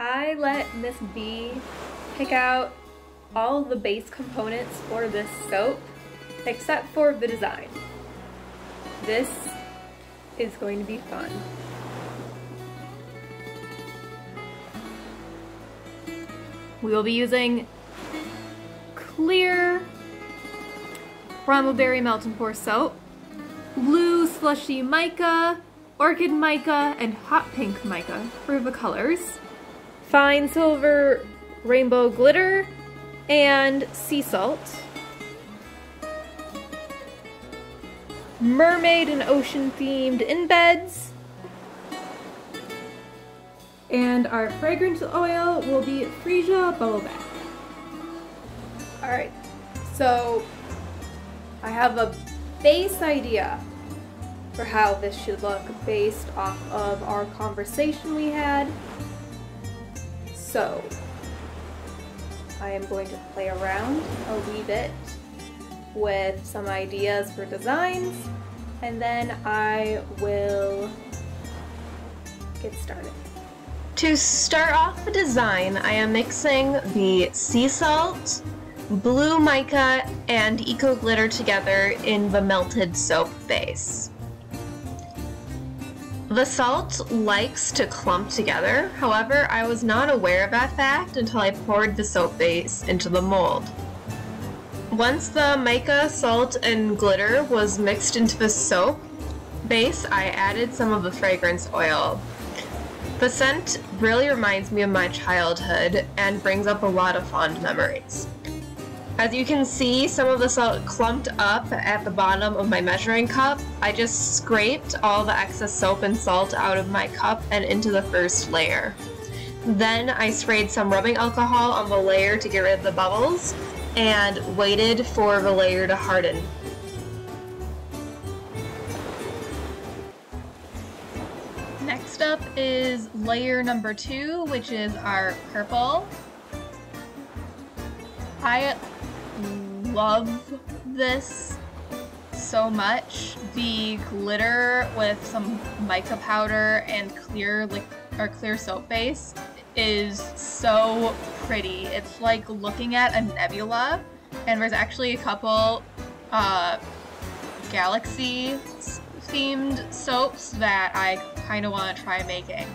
I let Miss B pick out all the base components for this soap except for the design. This is going to be fun. We will be using clear Brambleberry Melt and Pour soap, blue slushy mica, orchid mica, and hot pink mica for the colors, fine silver rainbow glitter, and sea salt, mermaid and ocean themed embeds, and our fragrance oil will be Bubble Bath. Alright, so I have a base idea for how this should look based off of our conversation we had. So, I am going to play around a wee bit with some ideas for designs and then I will get started. To start off the design, I am mixing the sea salt, blue mica, and eco glitter together in the melted soap base. The salt likes to clump together, however, I was not aware of that fact until I poured the soap base into the mold. Once the mica, salt, and glitter was mixed into the soap base, I added some of the fragrance oil. The scent really reminds me of my childhood and brings up a lot of fond memories. As you can see, some of the salt clumped up at the bottom of my measuring cup. I just scraped all the excess soap and salt out of my cup and into the first layer. Then I sprayed some rubbing alcohol on the layer to get rid of the bubbles and waited for the layer to harden. Next up is layer number two, which is our purple. I love this so much. The glitter with some mica powder and clear like or clear soap base is so pretty. It's like looking at a nebula, and there's actually a couple uh, galaxy themed soaps that I kind of want to try making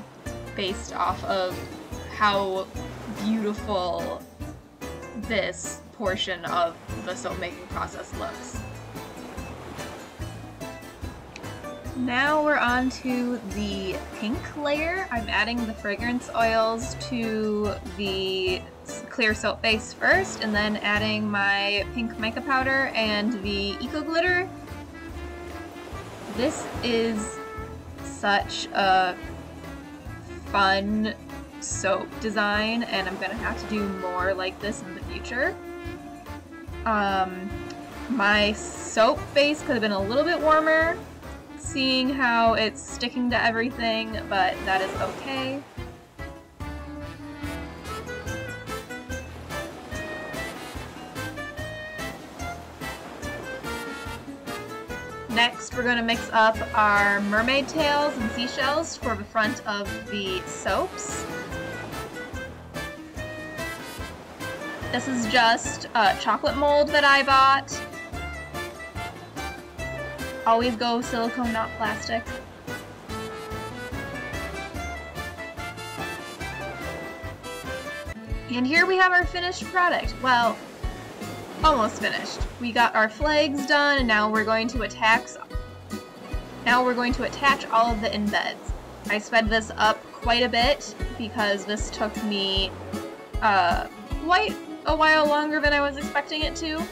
based off of how beautiful this portion of the soap making process looks. Now we're on to the pink layer. I'm adding the fragrance oils to the clear soap base first and then adding my pink mica powder and the eco glitter. This is such a fun soap design and I'm gonna have to do more like this in the future. Um, my soap base could have been a little bit warmer seeing how it's sticking to everything, but that is okay. Next, we're going to mix up our mermaid tails and seashells for the front of the soaps. This is just a chocolate mold that I bought. Always go silicone, not plastic. And here we have our finished product. Well, almost finished. We got our flags done, and now we're going to attach. Now we're going to attach all of the embeds. I sped this up quite a bit because this took me uh, quite a while longer than I was expecting it to.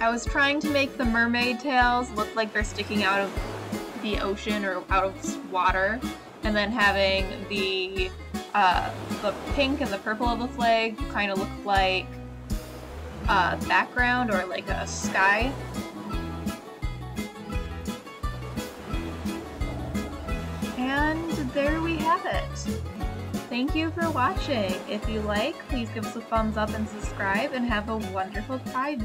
I was trying to make the mermaid tails look like they're sticking out of the ocean or out of water, and then having the uh, the pink and the purple of the flag kind of look like a background or like a sky. There we have it. Thank you for watching. If you like, please give us a thumbs up and subscribe and have a wonderful Pride